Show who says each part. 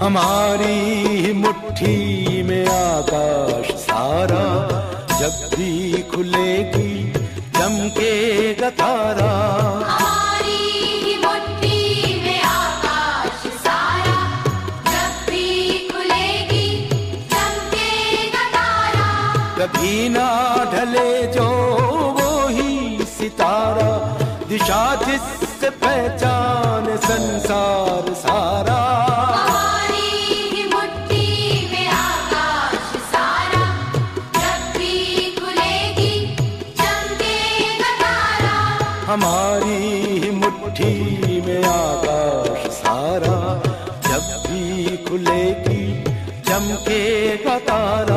Speaker 1: हमारी मुट्ठी में आकाश सारा जब भी खुलेगी चमकेगा तारा।
Speaker 2: हमारी मुट्ठी में आकाश सारा जब भी खुलेगी चमकेगा तारा।
Speaker 1: कभी ना ढले जो वो ही सितारा दिशा जिससे पहचान संसार सारा।
Speaker 2: हमारी मुट्ठी में आकाश सारा। जब भी खुलेगी चमकेगा तारा।
Speaker 1: हमारी मुट्ठी में आकाश सारा। जब भी खुलेगी चमकेगा तारा।